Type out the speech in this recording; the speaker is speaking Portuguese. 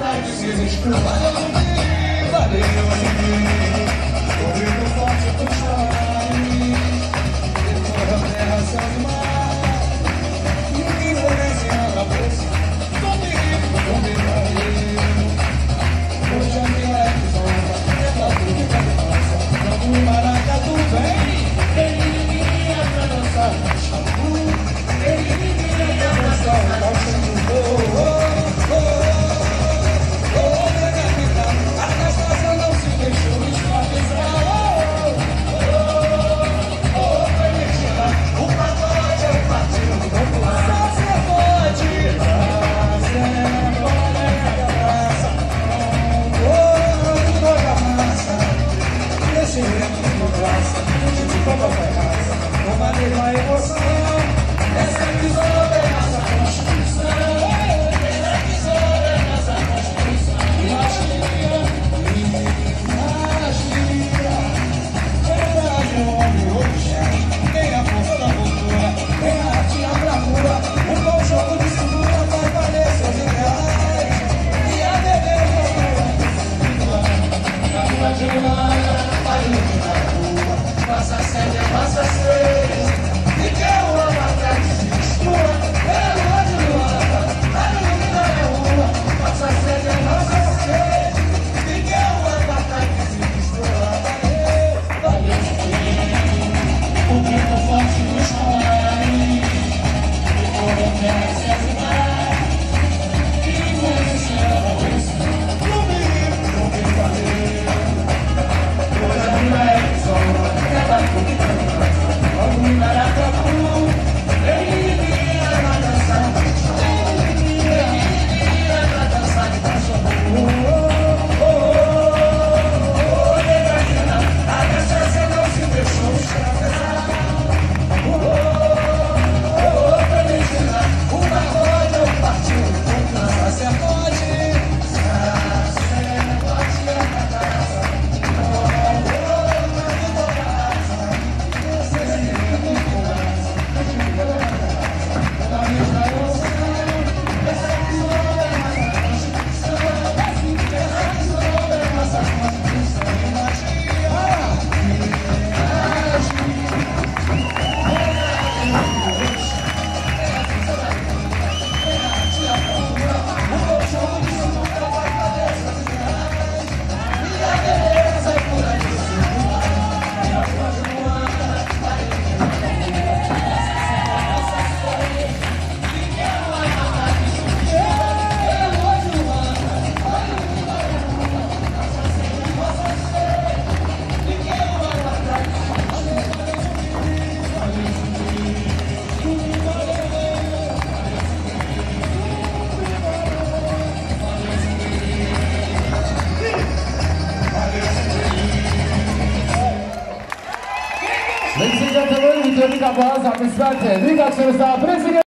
Tá de se desculpa, valeu, valeu. Ladies and gentlemen, returning applause on Miss President.